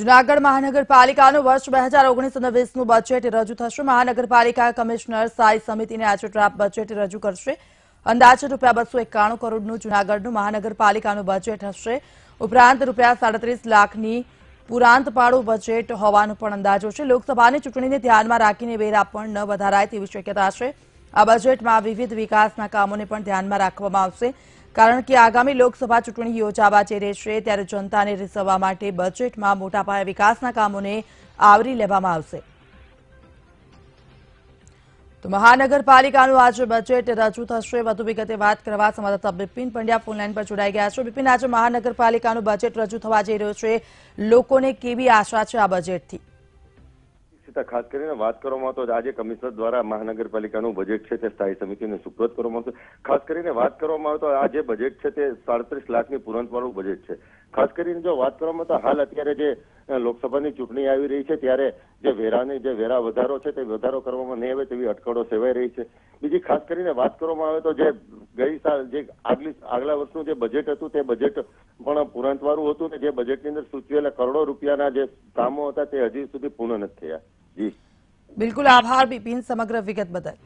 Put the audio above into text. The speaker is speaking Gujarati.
જૂનાગઢ મહાનગરપાલિકાનું વર્ષ બે હજાર ઓગણીસ અને વીસનું બજેટ રજૂ થશે. મહાનગરપાલિકા કમિશનર સ્થાયી સમિતિને આજે ડ્રાફ્ટ બજેટ રજૂ કરશે. અંદાજે રૂપિયા બસો એકાણું કરોડનું જૂનાગઢનું મહાનગરપાલિકાનું બજેટ હશે. ઉપરાંત રૂપિયા સાડત્રીસ લાખની પુરાંતપાળું બજેટ હોવાનો પણ અંદાજો છે. લોકસભાની ચૂંટણીને ધ્યાનમાં રાખીને વેરા પણ ન વધારાય તેવી શક્યતા છે. આ બજેટમાં વિવિધ વિકાસના કામોને પણ ધ્યાનમાં રાખવામાં આવશે. કારણ કે આગામી લોકસભા ચૂંટણી યોજાવા જઈ રહી છે, ત્યારે જનતાને રીઝવવા માટે બજેટમાં મોટા પાયે વિકાસના કામોને આવરી લેવામાં આવશે. તો મહાનગરપાલિકાનું આજે બજેટ રજૂ થશે. વધુ વિગતે વાત કરવા સંવાદદાતા બિપિન પંડ્યા ફોનલાઈન પર જોડાઈ ગયા છે. બિપિન, આજે મહાનગરપાલિકાનું બજેટ રજૂ થવા જઈ રહ્યું છે. લોકોને કેવી આશા છે આ બજેટથી? સીતા ખાસ કરીને વાત કરવામાં તો આજે કમિશનર દ્વારા મહાનગરપાલિકાનું બજેટ છે તે સ્થાયી સમિતિને સુપ્રત કરવામાં આવશે. ખાસ કરીને વાત કરવામાં આવે તો આ જે બજેટ છે તે સાડત્રીસ લાખની પુરંતવાળું બજેટ છે. ખાસ કરીને જો વાત કરવામાં તો હાલ અત્યારે જે લોકસભાની ચૂંટણી આવી રહી છે ત્યારે જે વેરાની જે વેરા વધારો છે તે વધારો કરવામાં નહીં આવે તેવી અટકળો સેવાઈ રહી છે. બીજી ખાસ કરીને વાત કરવામાં આવે તો જે ગઈ સાલ જે આગલી આગલા વર્ષનું જે બજેટ હતું તે બજેટ પણ પુરાંતવાળું હતું ને જે બજેટની અંદર સૂચવેલા કરોડો રૂપિયાના જે કામો હતા તે હજી સુધી પૂર્ણ નથી થયા. જી. બિલકુલ આભાર બિપિન સમગ્ર વિગત બદલ.